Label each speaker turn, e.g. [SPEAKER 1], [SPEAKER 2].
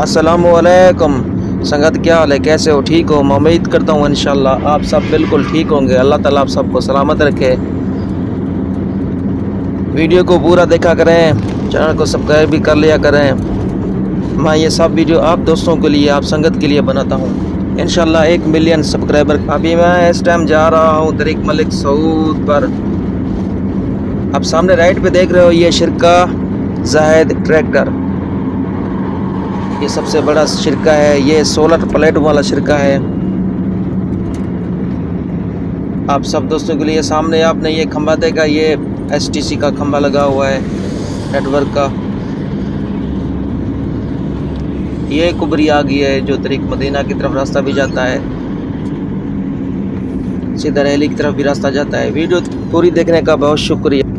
[SPEAKER 1] असलकुम संगत, क्या हाल है? कैसे हो? ठीक हो? मैं उम्मीद करता हूँ इन आप सब बिल्कुल ठीक होंगे। अल्लाह ताला आप सबको सलामत रखे। वीडियो को पूरा देखा करें, चैनल को सब्सक्राइब भी कर लिया करें। मैं ये सब वीडियो आप दोस्तों के लिए, आप संगत के लिए बनाता हूँ। इन एक मिलियन सब्सक्राइबर अभी मैं इस टाइम जा रहा हूँ तरीक मलिक सऊद पर। आप सामने राइट पे देख रहे हो, ये शिरका जाहिद ट्रैक्टर ये सबसे बड़ा शिरका है। ये सोलर प्लेट वाला शिरका है। आप सब दोस्तों के लिए सामने आपने ये खंबा देखा, ये एसटीसी का खंबा लगा हुआ है नेटवर्क का। ये कुबरी आ गई है जो तरीक मदीना की तरफ़ रास्ता भी जाता है। सीधा रैली की तरफ़ भी रास्ता जाता है। वीडियो पूरी देखने का बहुत शुक्रिया।